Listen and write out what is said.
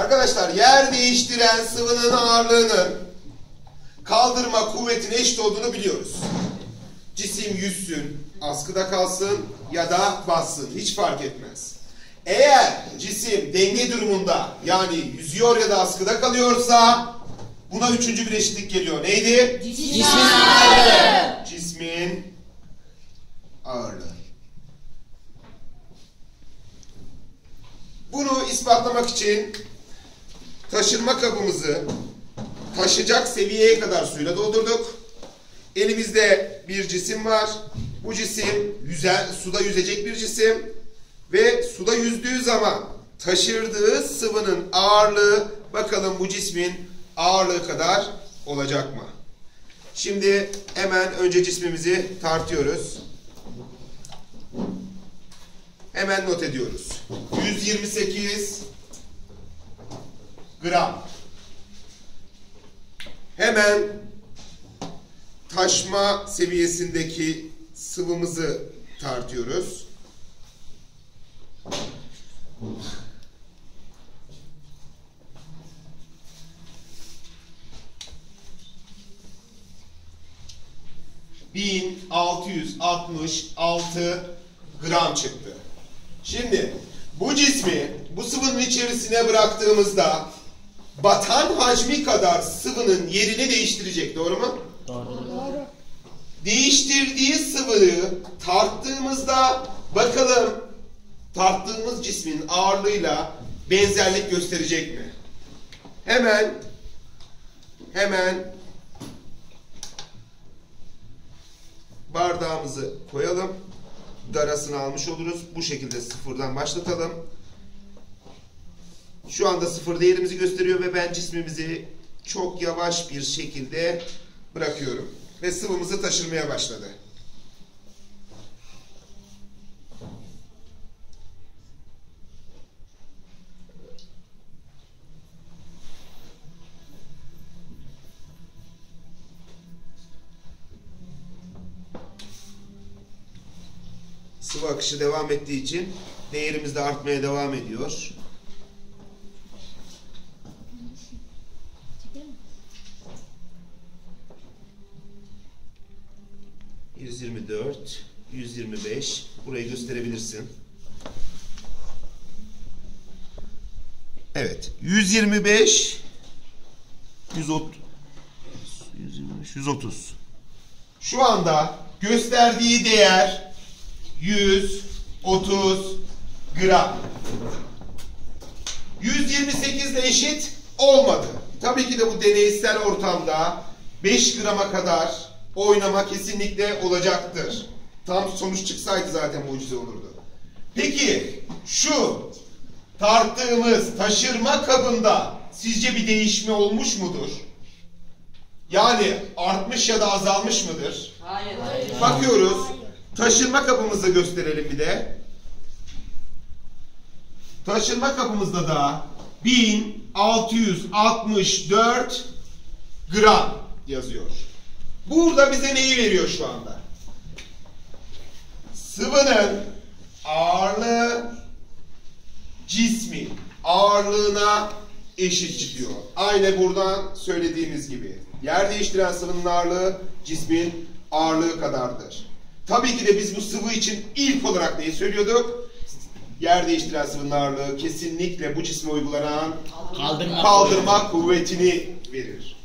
Arkadaşlar yer değiştiren sıvının ağırlığının kaldırma kuvvetine eşit olduğunu biliyoruz. Cisim yüzsün, askıda kalsın ya da bassın hiç fark etmez. Eğer cisim denge durumunda yani yüzüyor ya da askıda kalıyorsa buna üçüncü bir eşitlik geliyor. Neydi? Cismin ağırlığı. Cismin ağırlığı. Bunu ispatlamak için taşınma kabımızı taşıyacak seviyeye kadar suyla doldurduk. Elimizde bir cisim var. Bu cisim yüze, suda yüzecek bir cisim ve suda yüzdüğü zaman taşırdığı sıvının ağırlığı bakalım bu cismin ağırlığı kadar olacak mı? Şimdi hemen önce cismimizi tartıyoruz. Hemen not ediyoruz. 128 gram. Hemen taşma seviyesindeki sıvımızı tartıyoruz. bin altı yüz altmış altı gram çıktı. Şimdi bu cismi bu sıvının içerisine bıraktığımızda batan hacmi kadar sıvının yerini değiştirecek. Doğru mu? Doğru. Değiştirdiği sıvıyı tarttığımızda bakalım tarttığımız cismin ağırlığıyla benzerlik gösterecek mi? Hemen hemen bardağımızı koyalım. Darasını almış oluruz. Bu şekilde sıfırdan başlatalım. Şu anda sıfır değerimizi gösteriyor ve ben cismimizi çok yavaş bir şekilde bırakıyorum. Ve sıvımızı taşırmaya başladı. Sıvı akışı devam ettiği için değerimiz de artmaya devam ediyor. ...124, 125... ...burayı gösterebilirsin. Evet, 125... ...130... ...125, 130... ...şu anda gösterdiği değer... 130 gram. 128 de eşit olmadı. Tabii ki de bu deneysel ortamda 5 grama kadar oynama kesinlikle olacaktır. Tam sonuç çıksaydı zaten mucize olurdu. Peki şu tarttığımız taşırma kabında sizce bir değişme olmuş mudur? Yani artmış ya da azalmış mıdır? Hayır. Bakıyoruz. Taşınma kabımızı gösterelim bir de. Taşınma kabımızda da 1664 gram yazıyor. Burada bize neyi veriyor şu anda? Sıvının ağırlığı cismin ağırlığına eşit çıkıyor. Aynı buradan söylediğimiz gibi. Yer değiştiren sıvının ağırlığı cismin ağırlığı kadardır. Tabii ki de biz bu sıvı için ilk olarak neyi söylüyorduk? Yer değiştiren sıvının ağırlığı kesinlikle bu cisme uygulanan Kaldırma. kaldırma kuvvetini verir.